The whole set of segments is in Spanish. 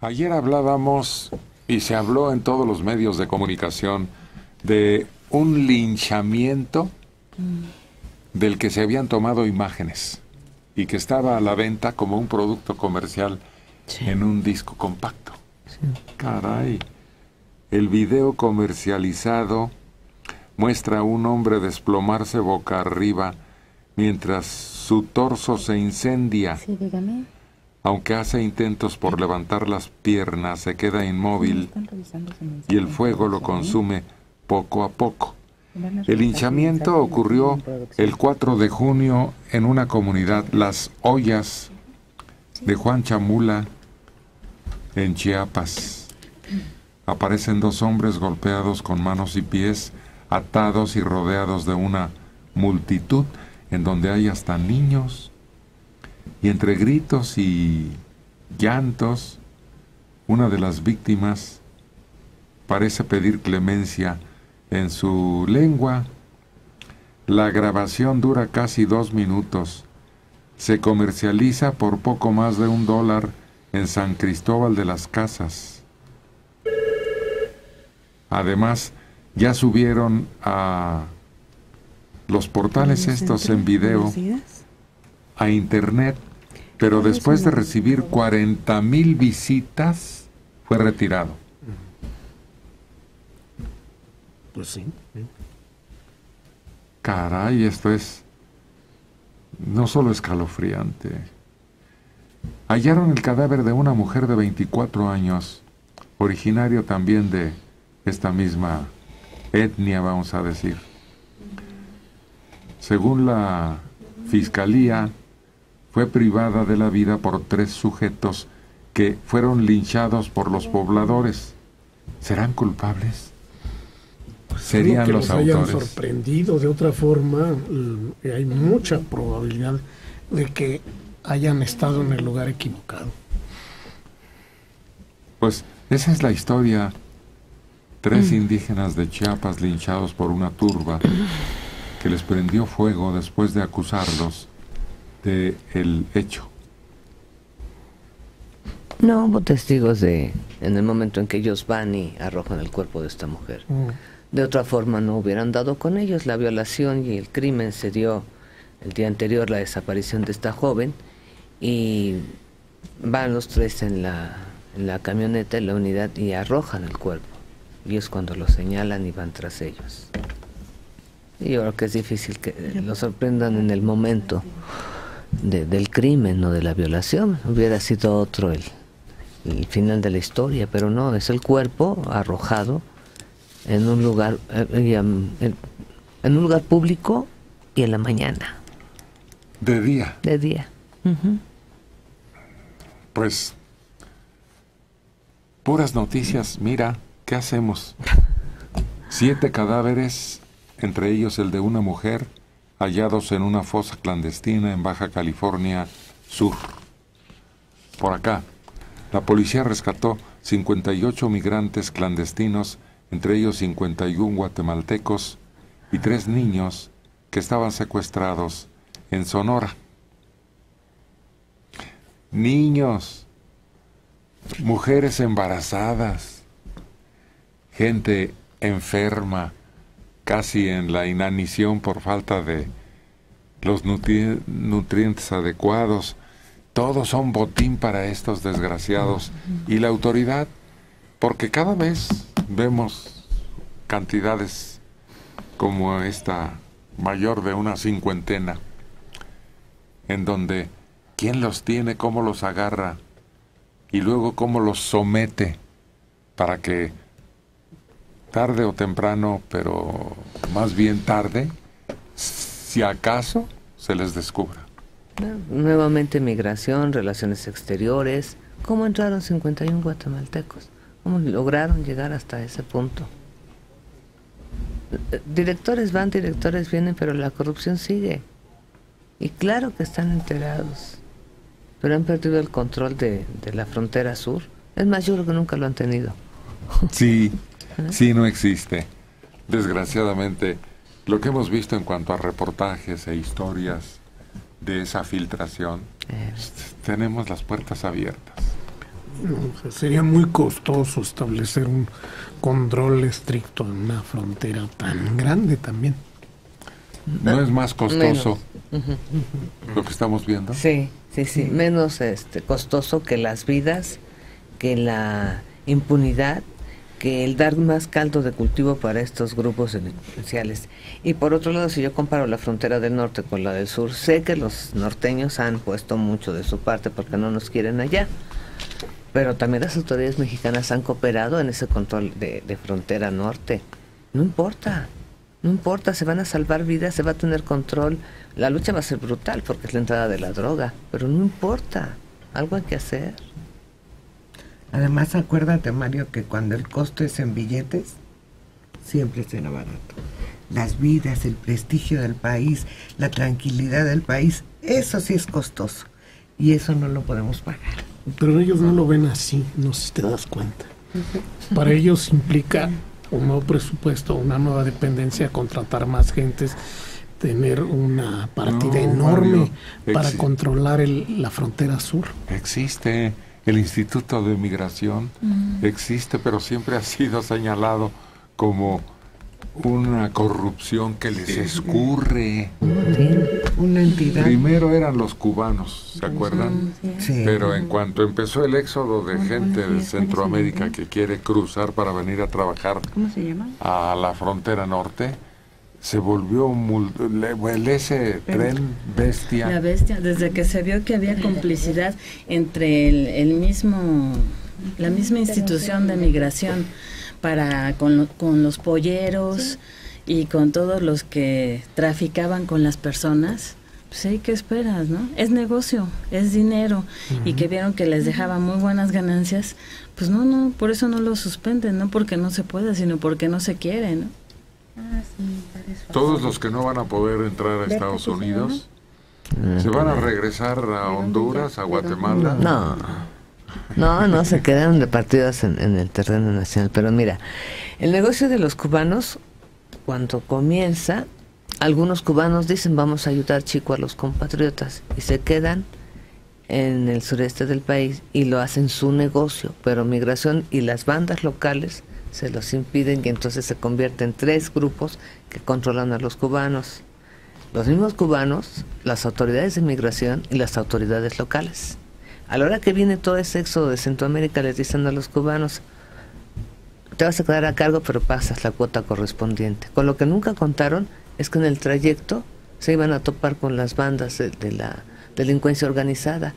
Ayer hablábamos y se habló en todos los medios de comunicación de un linchamiento del que se habían tomado imágenes y que estaba a la venta como un producto comercial en un disco compacto. Caray. El video comercializado muestra a un hombre desplomarse boca arriba mientras su torso se incendia. Aunque hace intentos por levantar las piernas, se queda inmóvil y el fuego lo consume poco a poco. El hinchamiento ocurrió el 4 de junio en una comunidad, Las Ollas, de Juan Chamula, en Chiapas. Aparecen dos hombres golpeados con manos y pies, atados y rodeados de una multitud en donde hay hasta niños. Y entre gritos y llantos, una de las víctimas parece pedir clemencia en su lengua. La grabación dura casi dos minutos. Se comercializa por poco más de un dólar en San Cristóbal de las Casas. Además, ya subieron a los portales estos en video a internet, pero después de recibir 40 mil visitas, fue retirado. Pues sí. Caray, esto es no solo escalofriante. Hallaron el cadáver de una mujer de 24 años, originario también de esta misma etnia, vamos a decir. Según la fiscalía, fue privada de la vida por tres sujetos que fueron linchados por los pobladores. ¿Serán culpables? Pues Serían que los hayan autores. sorprendido de otra forma. mm, Hay mucha probabilidad de que hayan estado en el lugar equivocado. Pues esa es la historia. Tres Mm. indígenas de Chiapas linchados por una turba que les prendió fuego después de acusarlos de el hecho. No hubo testigos de en el momento en que ellos van y arrojan el cuerpo de esta mujer. Mm. De otra forma no hubieran dado con ellos. La violación y el crimen se dio el día anterior, la desaparición de esta joven, y van los tres en la, en la camioneta, en la unidad, y arrojan el cuerpo. Y es cuando lo señalan y van tras ellos. Y yo creo que es difícil que lo sorprendan en el momento de- del crimen o de la violación. Hubiera sido otro el, el final de la historia, pero no, es el cuerpo arrojado en un lugar eh, y, am, en, un lugar público y en la mañana, De día, de día. Pues puras noticias. Mira, ¿qué hacemos? Siete cadáveres, entre ellos el de una mujer, hallados en una fosa clandestina en Baja California Sur. Por acá, la policía rescató 58 migrantes clandestinos, entre ellos 51 guatemaltecos y tres niños que estaban secuestrados en Sonora. Niños, mujeres embarazadas, gente enferma, casi en la inanición por falta de los nutri- nutrientes adecuados. Todos son botín para estos desgraciados. Y la autoridad, porque cada vez vemos cantidades como esta mayor de una cincuentena, en donde quién los tiene, cómo los agarra y luego cómo los somete para que tarde o temprano, pero más bien tarde, si acaso se les descubra. Nuevamente migración, relaciones exteriores. ¿Cómo entraron 51 guatemaltecos? ¿Cómo lograron llegar hasta ese punto? Eh, Directores van, directores vienen, pero la corrupción sigue. Y claro que están enterados, pero han perdido el control de, de la frontera sur. Es más, yo creo que nunca lo han tenido. Sí, sí no existe. Desgraciadamente, lo que hemos visto en cuanto a reportajes e historias de esa filtración, Eh, tenemos las puertas abiertas. sería muy costoso establecer un control estricto en una frontera tan grande también. ¿No es más costoso lo que estamos viendo? Sí, sí, sí, menos este, costoso que las vidas, que la impunidad, que el dar más caldo de cultivo para estos grupos delincuenciales. Y por otro lado, si yo comparo la frontera del norte con la del sur, sé que los norteños han puesto mucho de su parte porque no nos quieren allá. Pero también las autoridades mexicanas han cooperado en ese control de, de frontera norte. No importa, no importa, se van a salvar vidas, se va a tener control. La lucha va a ser brutal porque es la entrada de la droga, pero no importa, algo hay que hacer. Además, acuérdate, Mario, que cuando el costo es en billetes, siempre será barato. Las vidas, el prestigio del país, la tranquilidad del país, eso sí es costoso. Y eso no lo podemos pagar. Pero ellos no lo ven así, no sé si te das cuenta. Para ellos implica un nuevo presupuesto, una nueva dependencia, contratar más gentes, tener una partida enorme para controlar el, la frontera sur. Existe el Instituto de Migración, existe, pero siempre ha sido señalado como una corrupción que les escurre. Una entidad. Primero eran los cubanos, ¿se acuerdan? Sí. Pero en cuanto empezó el éxodo de gente de Centroamérica que quiere cruzar para venir a trabajar a la frontera norte, se volvió el ese tren bestia. La bestia, desde que se vio que había complicidad entre el, el mismo, la misma institución de migración para con, con los polleros y con todos los que traficaban con las personas. Pues sí, ¿qué esperas, no? Es negocio, es dinero y que vieron que les dejaba muy buenas ganancias, pues no, no, por eso no lo suspenden, no porque no se pueda, sino porque no se quiere, ¿no? Ah, Todos los que no van a poder entrar a Estados Unidos se van a regresar a Honduras, a Guatemala. No. No, no, se quedaron repartidos en, en el terreno nacional. Pero mira, el negocio de los cubanos, cuando comienza, algunos cubanos dicen vamos a ayudar chico a los compatriotas y se quedan en el sureste del país y lo hacen su negocio, pero migración y las bandas locales se los impiden y entonces se convierten en tres grupos que controlan a los cubanos. Los mismos cubanos, las autoridades de migración y las autoridades locales. A la hora que viene todo ese éxodo de Centroamérica, les dicen a los cubanos, te vas a quedar a cargo, pero pasas la cuota correspondiente. Con lo que nunca contaron es que en el trayecto se iban a topar con las bandas de, de la delincuencia organizada.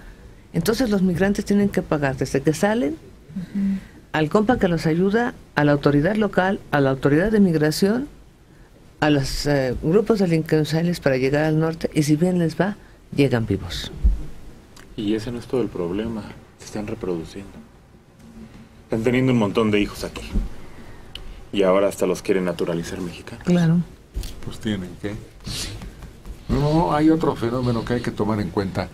Entonces los migrantes tienen que pagar desde que salen al compa que los ayuda, a la autoridad local, a la autoridad de migración, a los eh, grupos delincuenciales para llegar al norte y si bien les va, llegan vivos. Y ese no es todo el problema, se están reproduciendo. Están teniendo un montón de hijos aquí. Y ahora hasta los quieren naturalizar mexicanos. Claro. Pues tienen que. No, hay otro fenómeno que hay que tomar en cuenta,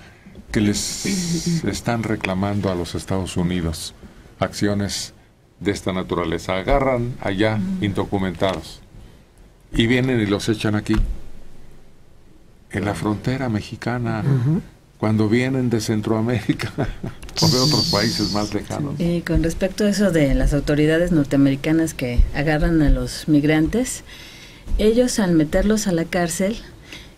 que les están reclamando a los Estados Unidos acciones de esta naturaleza. Agarran allá indocumentados y vienen y los echan aquí, en la frontera mexicana, cuando vienen de Centroamérica o de otros países más lejanos. Y con respecto a eso de las autoridades norteamericanas que agarran a los migrantes, ellos al meterlos a la cárcel,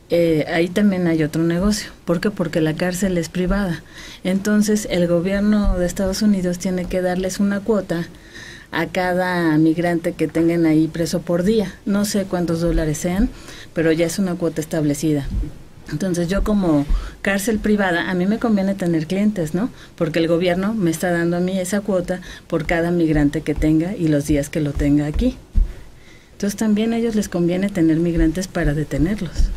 eh, ahí también hay otro negocio. ¿Por qué? Porque la cárcel es privada. Entonces el gobierno de Estados Unidos tiene que darles una cuota a cada migrante que tengan ahí preso por día. No sé cuántos dólares sean, pero ya es una cuota establecida. Entonces yo como cárcel privada, a mí me conviene tener clientes, ¿no? Porque el gobierno me está dando a mí esa cuota por cada migrante que tenga y los días que lo tenga aquí. Entonces también a ellos les conviene tener migrantes para detenerlos.